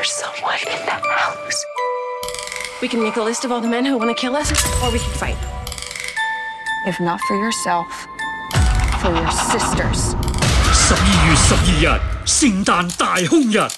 There's someone in the house. We can make a list of all the men who want to kill us, or we can fight. If not for yourself, for your sisters. 十二月十二日，聖誕大凶日。